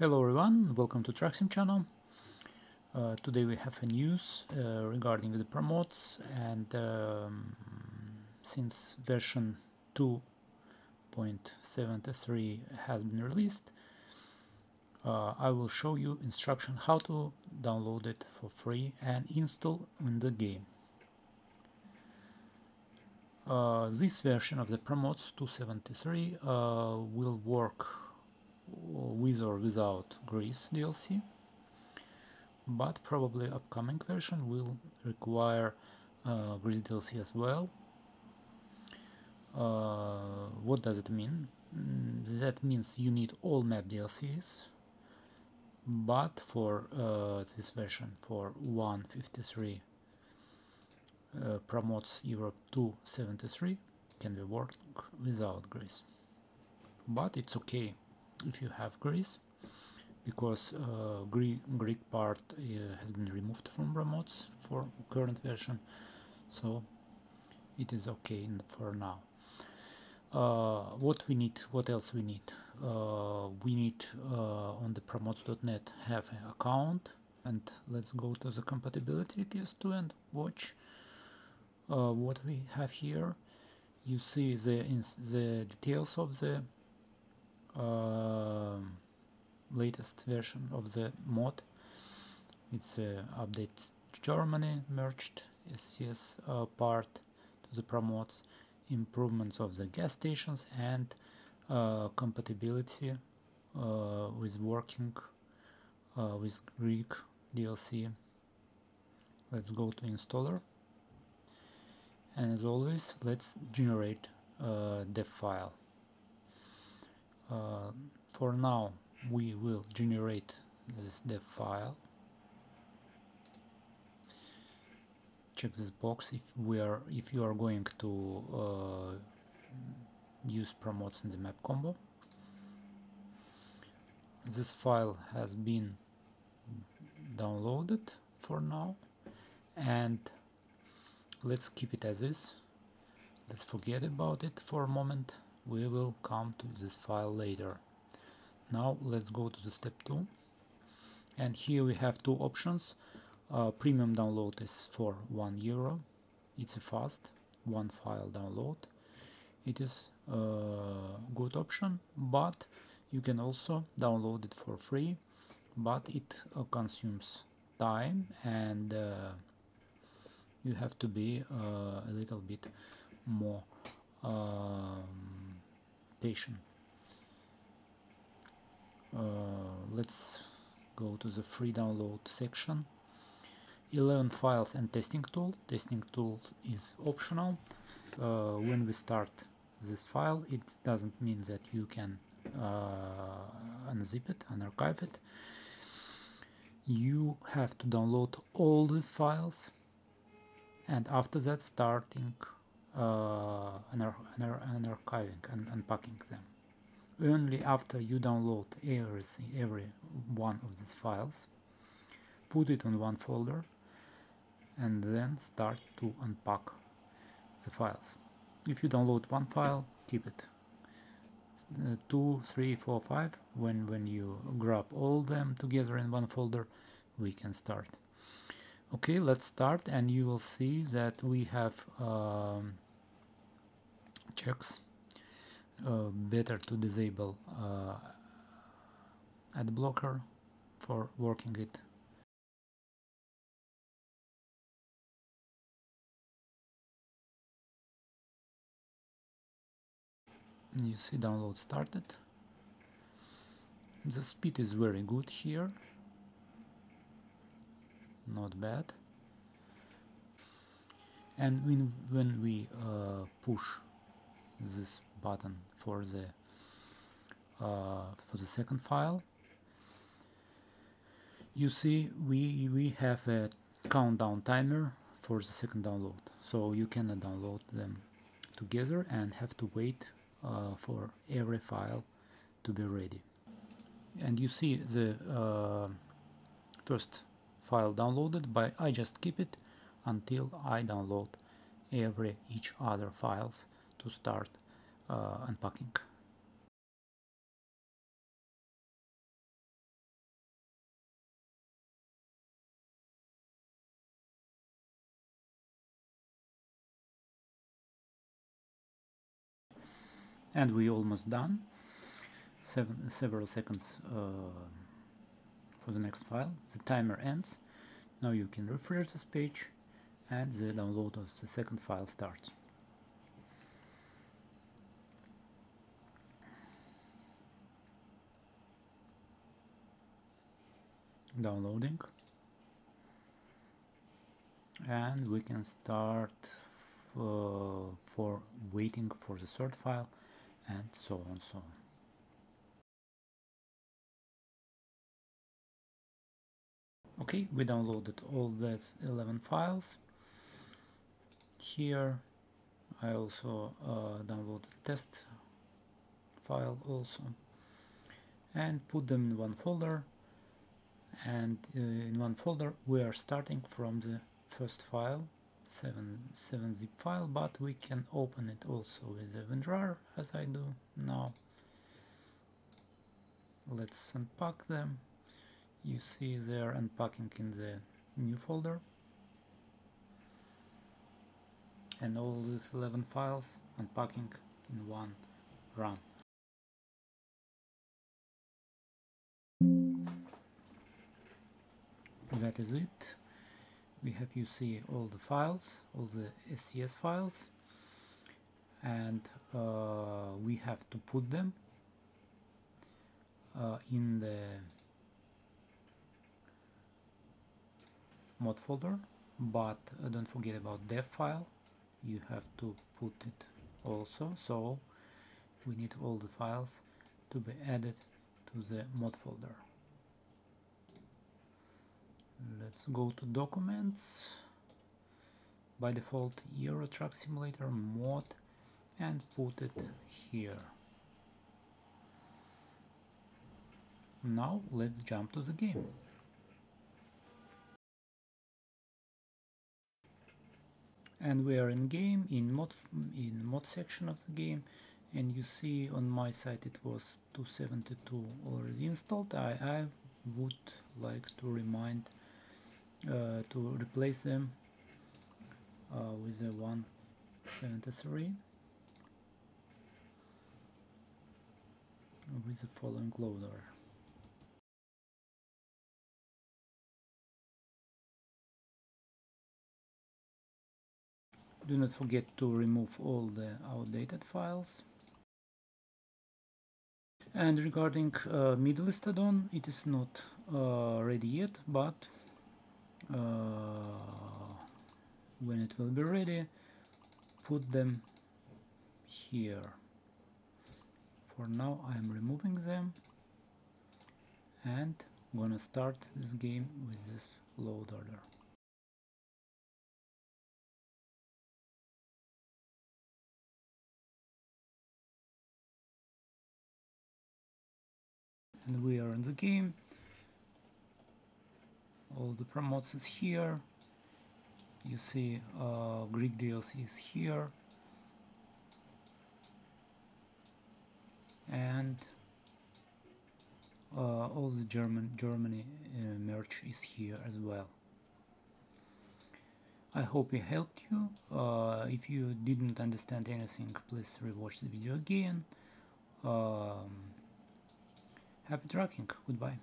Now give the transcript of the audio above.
Hello everyone, welcome to Trucksim channel. Uh, today we have a news uh, regarding the Promods and um, since version 2.73 has been released uh, I will show you instruction how to download it for free and install in the game. Uh, this version of the Promods 273 uh, will work with or without Greece DLC but probably upcoming version will require uh, Greece DLC as well. Uh, what does it mean? Mm, that means you need all map DLCs but for uh, this version for 153 uh, Promods Europe 273 can be worked without Greece but it's okay if you have Greece because uh, Greek, Greek part uh, has been removed from Promods for current version so it is okay for now. Uh, what we need what else we need? Uh, we need uh, on the promods.net have an account and let's go to the compatibility test 2 and watch uh, what we have here. You see the the details of the uh, latest version of the mod. It's uh, update Germany merged SCS uh, part to the Promods improvements of the gas stations and uh, compatibility uh, with working uh, with Greek DLC let's go to installer. And as always let's generate uh, the file uh, for now we will generate this dev file. Check this box. If we are if you are going to uh, use Promods in the map combo. This file has been downloaded for now. And let's keep it as is. Let's forget about it for a moment we will come to this file later. Now let's go to the step 2 and here we have two options. Uh, premium download is for 1 euro. It's a fast. One file download. It is a good option but you can also download it for free. But it uh, consumes time and uh, you have to be uh, a little bit more um, uh, let's go to the free download section. 11 files and testing tool. Testing tool is optional. Uh, when we start this file it doesn't mean that you can uh, unzip it and archive it. You have to download all these files. And after that starting uh, archiving and unpacking them. Only after you download everything every one of these files put it on one folder and then start to unpack the files. If you download one file keep it. Uh, two three four five when when you grab all them together in one folder we can start. Okay let's start and you will see that we have um, checks uh, better to disable uh, ad blocker for working it. You see download started. The speed is very good here. Not bad. And when, when we uh, push this button for the uh, for the second file. You see we we have a countdown timer for the second download. So you cannot download them together and have to wait uh, for every file to be ready. And you see the uh, first file downloaded but I just keep it until I download every each other files to start uh, unpacking. and we almost done. Seven, several seconds uh, for the next file. The timer ends. Now you can refresh this page and the download of the second file starts. Downloading. And we can start uh, for waiting for the third file and so on so on. Okay we downloaded all these 11 files. Here I also uh, downloaded test file also and put them in one folder and uh, in one folder we are starting from the first file 7 7 zip file but we can open it also with a WinRAR as I do now. Let's unpack them. You see they're unpacking in the new folder. And all these 11 files unpacking in one run that is it. We have you see all the files all the SCS files and uh, we have to put them uh, in the mod folder but uh, don't forget about dev file. You have to put it also so we need all the files to be added to the mod folder let's go to documents. By default Euro Truck Simulator mod and put it here. Now let's jump to the game. And we are in game in mod in mod section of the game. And you see on my site it was 272 already installed. I, I would like to remind uh, to replace them uh, with the 173 with the following loader. Do not forget to remove all the outdated files. And regarding uh, Middle East add-on it is not uh, ready yet but Uh, when it will be ready put them here. For now I am removing them and gonna start this game with this load order. And we are in the game the Promods is here. You see uh, Greek DLC is here. And uh, all the German Germany uh, merch is here as well. I hope it helped you. Uh, if you didn't understand anything please rewatch the video again. Um, Happy tracking. Goodbye.